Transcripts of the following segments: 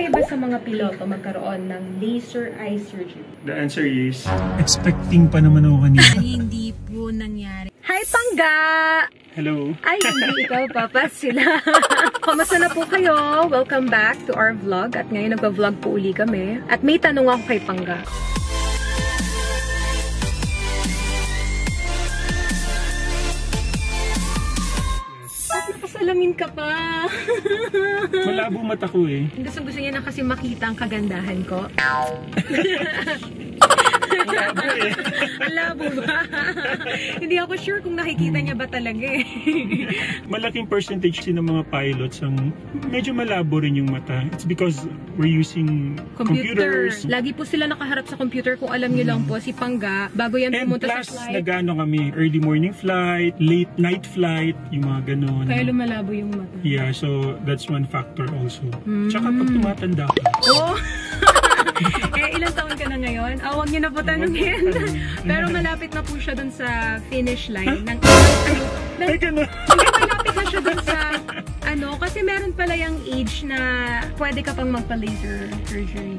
okay ba sa mga piloto magkaroon ng laser eye surgery? The answer is, expecting pa naman ako kanina. Hindi po nangyari. Hi, Pangga! Hello. Ay, hindi ikaw, Papa. Sila. Kamusta na po kayo? Welcome back to our vlog. At ngayon nagpa-vlog po uli kami. At may tanong ako kay Pangga. Bakit pasalamin ka pa? Malabo mata ko eh. Gusto gusto niya na kasi makita ang kagandahan ko. Malabo eh. Labo ba? Hindi ako sure kung nakikita niya ba talaga eh. Malaking percentage din ng mga pilots ang medyo malabo rin yung mata. It's because we're using Computer. computers. Lagi po sila nakaharap sa computer. Kung alam niyo lang po, si Pangga, bago yan And pumunta plus, sa flight, nagano kami, early morning flight, late night flight, yung mga ganun. kaya lumalabo yung mata. Yeah, so that's one factor also. Mm. Tsaka pag tumatanda ka, Oh! eh, ilang taon ka na ngayon? Ah, huwag niyo na po tanungin. Pero malapit na po siya dun sa finish line. Ng, ng, ay ganun. Hindi, malapit na siya dun sa, ano, kasi meron pala yung age na pwede ka pang magpa-laser surgery.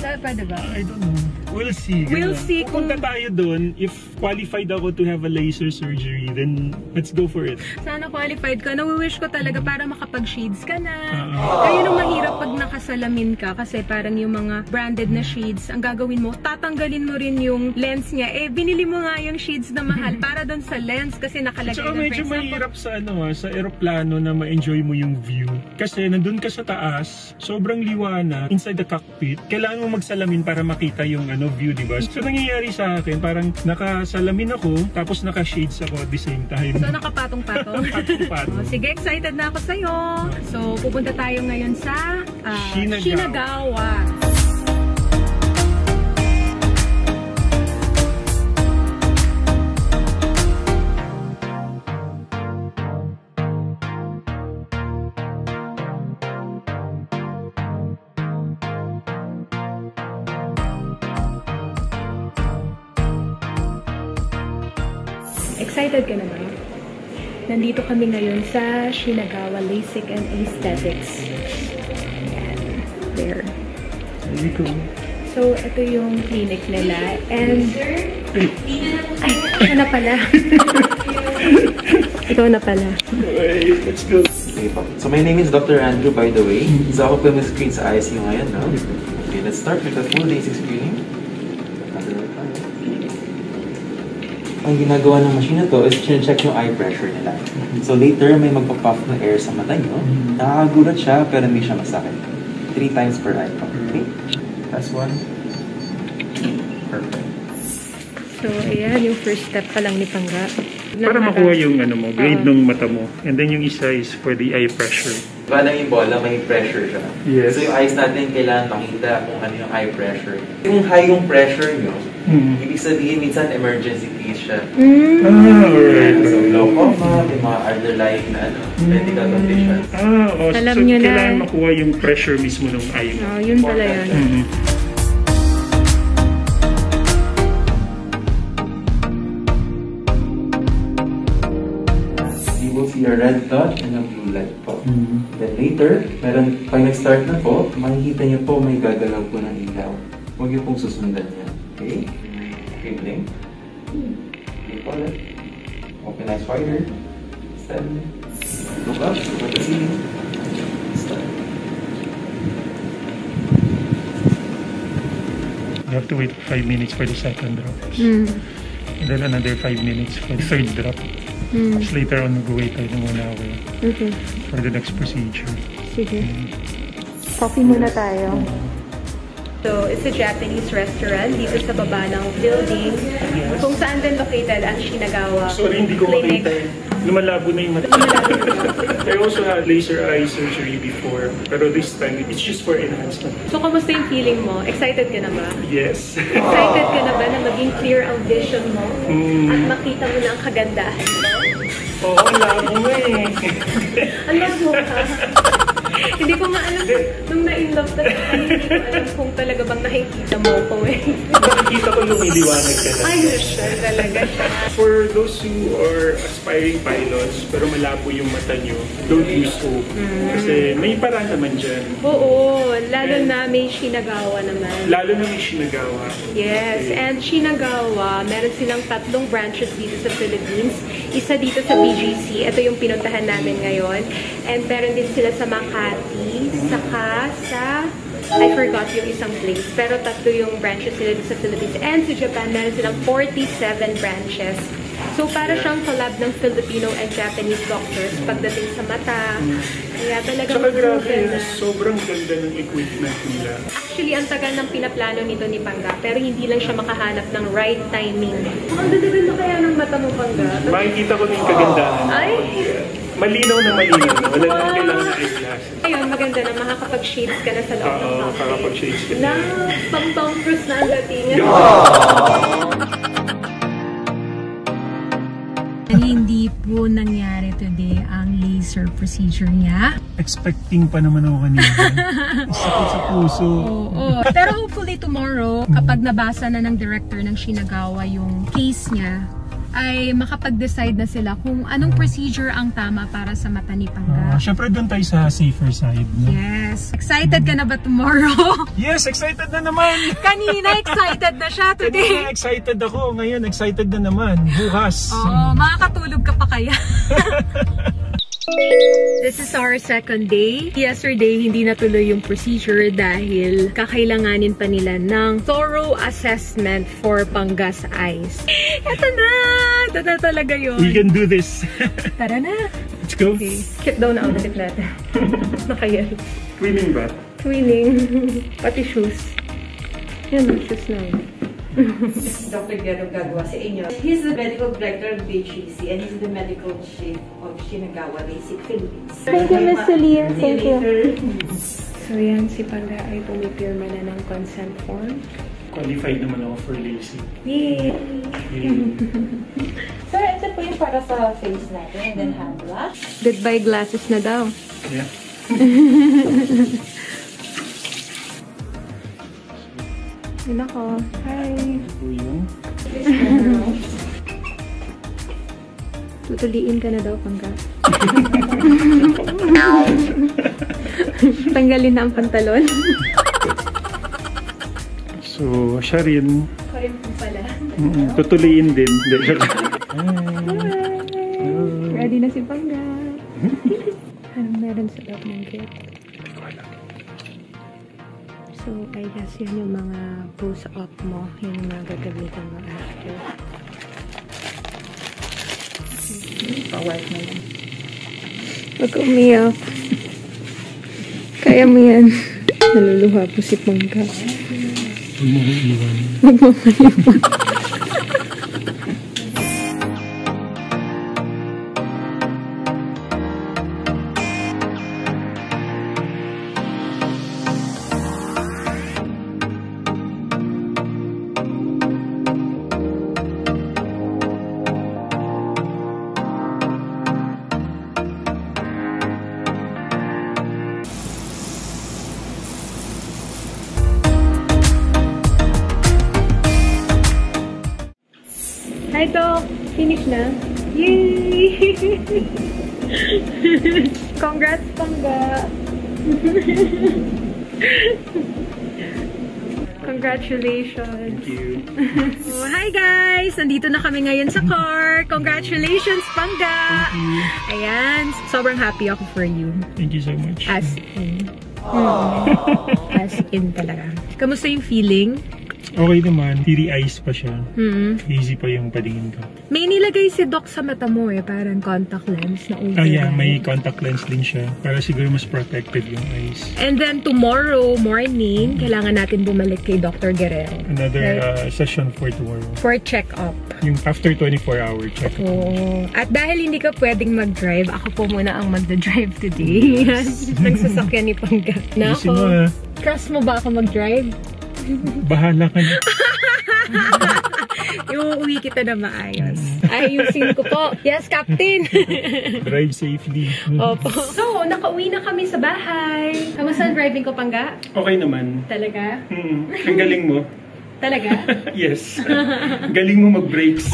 Pwede ba? I don't know. We'll see. We'll ganun. see kung- Pupunta tayo doon. If qualified ako to have a laser surgery, then let's go for it. Sana qualified ka. Nawi-wish ko talaga para makapag-shades ka na. Oo. Kaya yung mahirap pag nakasalamin ka kasi parang yung mga branded na shades, ang gagawin mo, tatanggalin mo rin yung lens niya. Eh, binili mo nga yung shades na mahal para doon sa lens kasi nakalagay Tsaka doon. medyo mahirap sa ano ah, sa eroplano na ma-enjoy mo yung view. Kasi nandun ka sa taas, sobrang liwanag, inside the cockpit, kailangan mo magsalamin para makita yung ano view, di ba? So nangyayari sa akin, parang nakasalamin ako, tapos naka-shades ako at the same time. So, nakapatong-patong. Patong-patong. Oh, sige, excited na ako sa'yo. So, pupunta tayo ngayon sa ah, Shinagawa. Shinagawa. Excited ka na ba? Nandito kami ngayon sa Shinagawa LASIK and Aesthetics. Ayan. There. Very cool. So, ito yung clinic nila. And, ay, siya na pala. Ikaw na pala. Okay, let's go. So my name is Dr. Andrew, by the way. So ako po yung screen sa ICU ngayon, no? Okay, let's start with the full basic screening. Ang ginagawa ng machine na to is check yung eye pressure nila. So later, may magpapuff na air sa mata nyo. Nakakagulat siya, pero hindi siya masakit. Three times per eye po. Okay? Last one. Perfect. So, ayan, yung first step pa lang ni Pangga. Para makuha yung ano mo, grade ng mata mo. And then yung isa is for the eye pressure. Diba lang yung bola, may pressure siya. Yes. So yung eyes natin, kailangan makita kung ano yung eye pressure. Kung high yung pressure nyo, Hmm. ibig sabihin, minsan emergency case siya. Mm. Ah, alright. So, glaucoma, may mga underlying na ano, medical conditions. Ah, oh, Alam so nyo na. kailangan makuha yung pressure mismo ng eye mo. Oh, yun pala yun. Mhm. You will see a red dot and a blue light po. Mhm. Then later, meron, pag nag-start na po, makikita niyo po may gagalaw po ng ilaw. Huwag niyo pong susundan yan. Okay? Okay, blink. Okay, ulit. Open eyes wider. Steady. Look up, look at the ceiling. Start. You have to wait 5 minutes for the second drop. Mm. And then another 5 minutes for the third drop. Mm. Tapos later on, mag-wait tayo ng one hour Okay. for the next procedure. Sige. Coffee muna tayo. So, it's a Japanese restaurant dito sa baba ng building kung saan din located ang Shinagawa Sorry, hindi ko Clinic. makita. eh. Lumalabo na yung mata. I also had laser eye surgery before, pero this time, it's just for enhancement. So, kamusta yung feeling mo? Excited ka na ba? Yes. Excited ka na ba na maging clear ang vision mo Mm. at makita mo na ang kagandahan mo? Oo, labo mo eh. Ang labo ka. Hindi ko nga alam nung na-in-love ka sa hindi ko alam kung talaga bang nakikita mo ko eh. Nakikita ko lumiliwanag ka na. Ay, siya talaga siya. For those who are aspiring pilots, pero malabo yung mata nyo, don't lose hope. Kasi may paraan naman dyan. Oo, lalo na may Shinagawa naman. Lalo na may Shinagawa. Yes, Okay. and Shinagawa, meron silang tatlong branches dito sa Philippines. Isa dito sa BGC, ito yung pinuntahan namin ngayon. And meron din sila sa Makati, saka sa... I forgot yung isang place. Pero tatlo yung branches dito sa Philippines. And sa Japan, meron silang 47 branches. So, para siyang collab ng Filipino and Japanese doctors pagdating sa mata. Kaya talaga Tsaka grabe, sobrang ganda ng equipment nila. Actually, ang tagal ng pinaplano nito ni Pangga, pero hindi lang siya makahanap ng right timing. Ang dadagal na kaya ng mata mo, Pangga? Makikita ko na yung kagandahan. Ay! Malinaw na malinaw. Wala nang kailangan na eyeglass. Ayun, maganda na makakapag-shades ka na sa loob ng Oo, cockpit. kakapag-shades ka Na, na. pang Tom Cruise na ang datingan. Hindi po nangyari today ang laser procedure niya. Expecting pa naman ako kanina. Sakit sa puso. Oo. Pero hopefully tomorrow, kapag nabasa na ng director ng Shinagawa yung case niya, ay makapag-decide na sila kung anong procedure ang tama para sa mata ni Uh, Pangga. Siyempre doon tayo sa safer side. No? Yes. Excited ka na ba tomorrow? Yes, excited na naman! Kanina excited na siya Kanina today. excited ako, ngayon excited na naman. Bukas. Oo, makakatulog ka pa kaya? This is our second day. Yesterday, hindi natuloy yung procedure dahil kakailanganin pa nila ng thorough assessment for Panggas Eyes. Eto na! Ito na talaga yun. We can do this. Tara na! Let's go. Okay, kit daw na outfit natin. Nakayal. Swimming ba? Twinning. Pati shoes. Yan, shoes na. Dr. Gero gagawa sa inyo. He's the medical director of BHC and he's the medical chief of Shinagawa Basic Philippines. Thank you. See you Thank you. So yan, si Pangga ay pumipirma na ng consent form. Qualified naman ako for LASIK. Yay! Sir, ito po yung para sa face natin and then hand wash. Goodbye glasses na daw. Yeah. Yun ako. Hi! Tutuliin ka na daw, Pangga. Tanggalin na ang pantalon. So, siya rin. Kayo po pala. Mm, Tutuliin din. Guess yan yung mga post-op mo. Yung mga gagamitan mo after. Pa-wipe na. Huwag ka umiyak. Kaya mo yan. Naluluha po si Pangga. Huwag mo ko iwan. Huwag mo maliwan. Congrats, Pangga. Congratulations. Thank you. Oh, hi guys! Nandito na kami ngayon sa car. Congratulations, Pangga! Thank you. Ayan, sobrang happy ako for you. Thank you so much. As in. As in talaga. Kamusta yung feeling? Okay naman. Teary eyes pa siya. Hmm. Easy pa yung paningin ko. May nilagay si Doc sa mata mo eh, parang contact lens na Ah, yeah. May contact lens din siya. Para siguro mas protected yung eyes. And then tomorrow morning, kailangan natin bumalik kay Dr. Guerrero. Another Right. uh, session for tomorrow. For check-up. Yung after 24-hour check. Oo. At dahil hindi ka pwedeng mag-drive, ako po muna ang magda-drive today. Nagsasakyan ni Pangga. Na ako. Trust mo ba ako mag-drive? Bahala ka na. Iuuwi kita na maayos. Ayusin ko po. Yes, Captain! Drive safely. Opo. So, nakauwi na kami sa bahay. Kamusta ang driving ko, Pangga? Okay naman. Talaga? Mm, ang galing mo. Talaga? Yes. galing mo mag-brakes.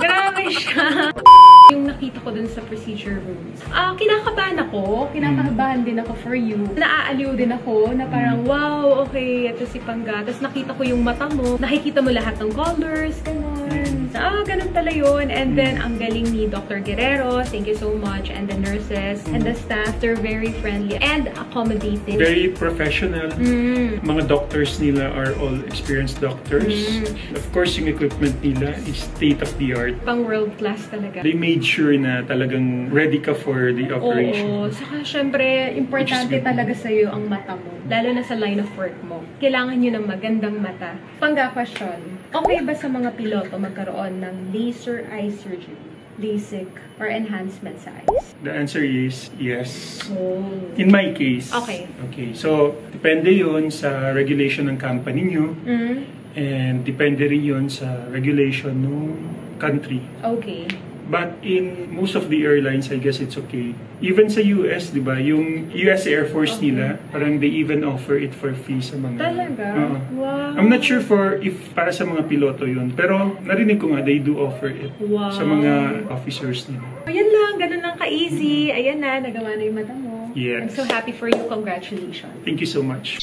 Grabe siya. Yung nakita ko dun sa procedure rooms. Ah, kinakabahan ako. Kinakabahan din ako for you. Naaaliw din ako na parang, wow, okay, ito si Pangga. Tapos nakita ko yung mata mo. Nakikita mo lahat ng colors, ganun. Ah, ganun pala yun. And then, ang galing ni Dr. Guerrero. Thank you so much. And the nurses and the staff, they're very friendly and accommodating. Very professional. Mm. Mga doctors nila are all experienced doctors. Mm. Of course, yung equipment nila is state-of-the-art. Pang world class talaga. They made sure na talagang ready ka for the operation. Oo. Saka, syempre, importante talaga sa'yo ang mata mo. Lalo na sa line of work mo. Kailangan nyo ng magandang mata. Pangga question. Okay ba sa mga piloto magkaroon ng laser eye surgery? LASIK or enhancement sa eyes? The answer is yes. Oh. In my case. Okay. Okay. So, depende yun sa regulation ng company nyo Mm, and depende rin yun sa regulation ng country. okay. But in most of the airlines, I guess it's okay. Even sa US, di ba, yung US Air Force Okay. nila, parang they even offer it for free sa mga... Talaga? Oo. Wow. I'm not sure for if para sa mga piloto yun, pero narinig ko nga, they do offer it Wow. sa mga officers nila. Ayan lang, ganun lang ka-easy. Ayan na, nagawa na yung mata mo. Yes. I'm so happy for you. Congratulations. Thank you so much.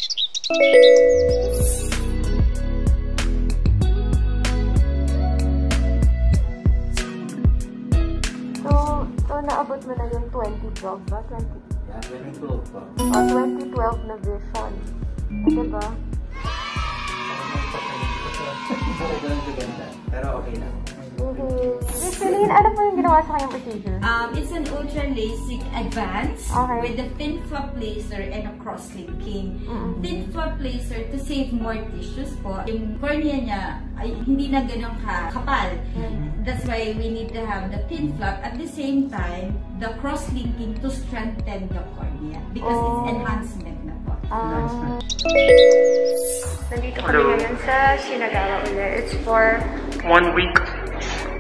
Naabot mo na yung 2012 ba? 20, Yeah, very cool po. oh, 2012 na vision. Eh, diba? Pero okay lang. Mhm. Miss Celine, ano po yung ginawa sa kanyang procedure? Um, it's an ultra LASIK advance Okay. with a thin flap laser and a cross-linking. Mm-mm. Thin flap laser to save more tissues po. Yung cornea niya ay hindi na ganun ka kapal. That's why we need to have the thin flap. At the same time, the cross-linking to strengthen the cornea because Oh. it's enhancement na po. Ah, Nandito kami Hello. ngayon sa Shinagawa ulit. It's for One week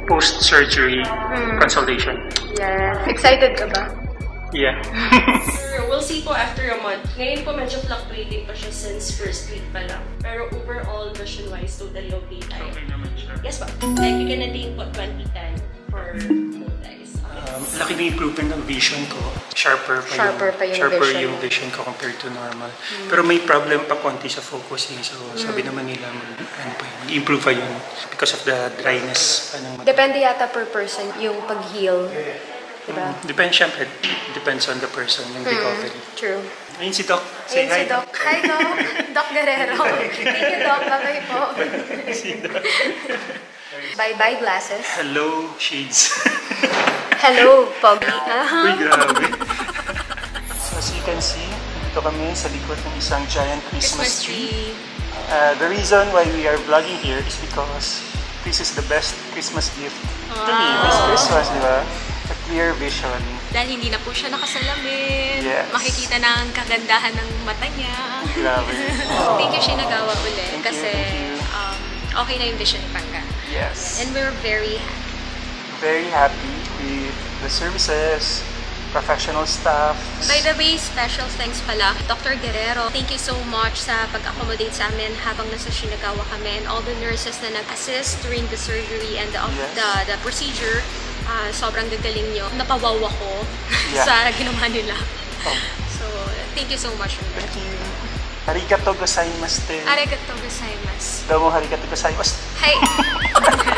post-surgery consultation. Yes. Excited ka ba? Yeah. Sure, we'll see po after a month. Ngayon po medyo fluctuating pa siya since first week pa lang. Pero overall, vision-wise, totally okay tayo. naman siya. Yes po. Like, you can attain po 2010 for. Um, laki na improvement ng vision ko. Sharper pa Sharper yung, pa yung sharper vision yung vision ko compared to normal. Pero may problem pa konti sa focusing. So, sabi Mm. naman nila, mag- ano pa yun, improve pa yun because of the dryness pa ng mata. Depende yata per person yung pag-heal. Diba? Mm, Depends, syempre, depends on the person, yung recovery. True. Ayun si Doc. Say Ayun si hi. Doc. Hi, Doc. Doc Guerrero. Thank you, Doc. Bye-bye po. Bye-bye, glasses. Hello, shades. Hello, Pogi. Uy, grabe. so, as you can see, dito kami sa likod ng isang giant Christmas, tree. Uh, the reason why we are vlogging here is because this is the best Christmas gift to me this Christmas, di ba? A clear vision. Dahil hindi na po siya nakasalamin. Yes. Makikita na ang kagandahan ng mata niya. Grabe. Thank you siya nagawa ulit. Thank you, kasi thank you. um, okay na yung vision ni. Yes. And we're very happy. Very happy with the services, professional staff. By the way, special thanks pala, Dr. Guerrero. Thank you so much sa pag-accommodate sa amin habang nasa Shinagawa kami and all the nurses na nag-assist during the surgery and the, Yes. the, the procedure. Ah, sobrang gagaling nyo. Napawaw ako Yeah. sa ginawa nila. Oh. So, thank you so much. Thank you. Arigato gozaimasu. Arigato gozaimasu. どうもありがとうございます。 Hi!